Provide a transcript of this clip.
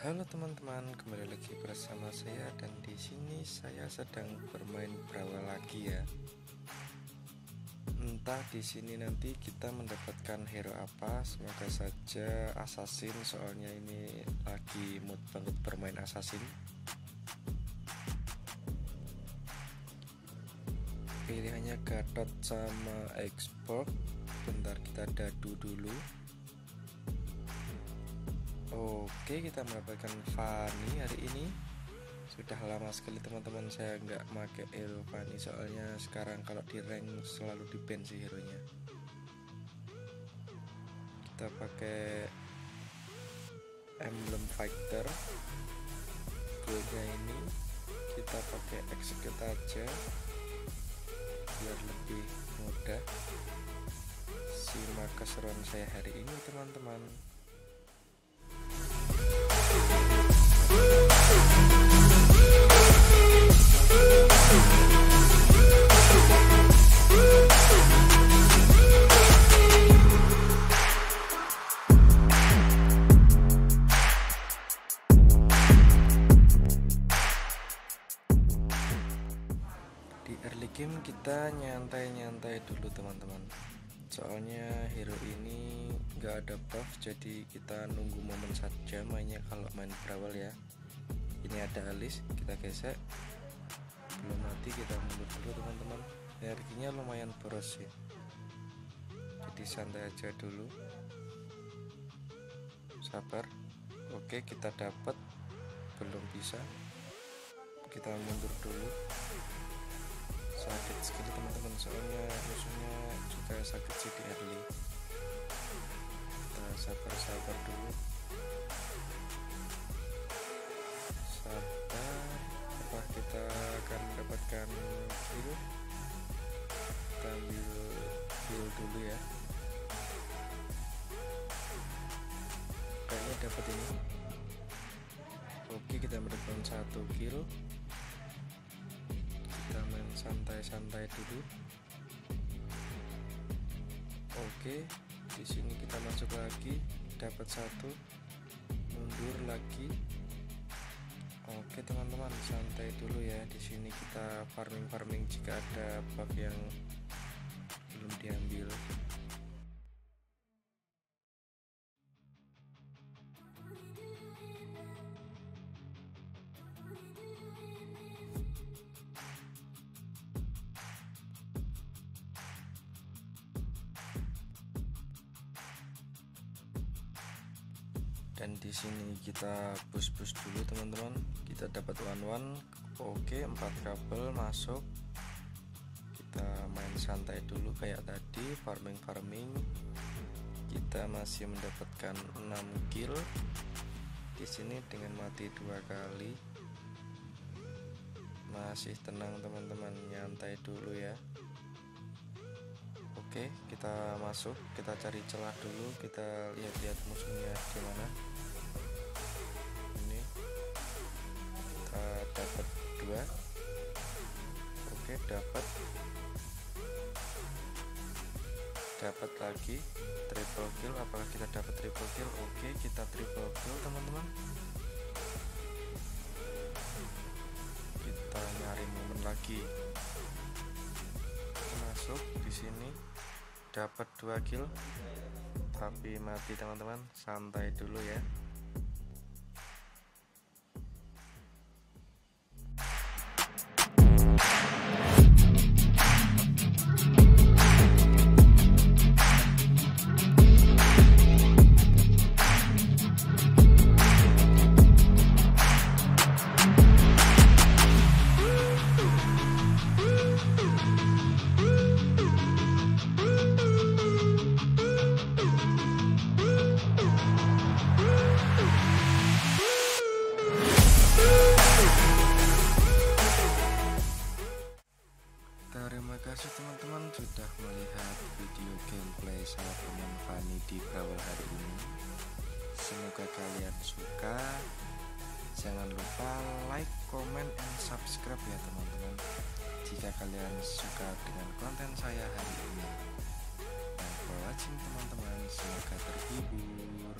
Halo teman-teman, kembali lagi bersama saya dan di sini saya sedang bermain brawl lagi ya. Entah di sini nanti kita mendapatkan hero apa, semoga saja assassin soalnya ini lagi mood banget bermain assassin. Pilihannya Gatot sama Export. Bentar kita dadu dulu. Oke kita mendapatkan Fanny hari ini. Sudah lama sekali teman-teman saya nggak pakai hero Fanny Soalnya sekarang kalau di rank selalu di ban sih hero nya Kita pakai emblem fighter. Buildnya ini kita pakai execute aja Biar lebih mudah. Simak keseruan saya hari ini teman-teman di early game kita nyantai-nyantai dulu teman-teman. Soalnya hero ini nggak ada buff jadi kita nunggu momen saja mainnya kalau main brawl ya. Ini ada alis kita gesek. Belum mati kita mundur dulu teman-teman. Energinya lumayan boros sih. Jadi santai aja dulu. Sabar. Oke kita dapat belum bisa. Kita mundur dulu. Sakit sekali teman-teman. Soalnya musuhnya juga sakit sih di early sabar-sabar dulu. Sabar. Apa kita akan mendapatkan kill kita ambil kill dulu ya. Kayaknya dapat ini. Oke kita mendapatkan satu kill. Kita main santai-santai dulu. Oke di sini kita masuk lagi dapat satu mundur lagi. Oke teman-teman santai dulu ya. Di sini kita farming farming jika ada buff yang belum diambil dan di sini kita push dulu teman-teman. Kita dapat one one oke empat kabel masuk. Kita main santai dulu kayak tadi farming farming kita masih mendapatkan 6 kill. Di sini dengan mati dua kali. Masih tenang teman-teman. Nyantai dulu ya. Oke, kita masuk, kita cari celah dulu, kita lihat-lihat musuhnya gimana. Ini dapat dua. Oke, dapat. Dapat lagi triple kill. Apakah kita dapat triple kill? Oke, kita triple kill, teman-teman. Kita nyari momen lagi masuk di sini dapat dua kill tapi mati teman-teman santai dulu ya Semoga kalian suka. Jangan lupa like, comment, and subscribe ya teman-teman. Jika kalian suka dengan konten saya hari ini. Thanks for watching teman-teman. Semoga terhibur.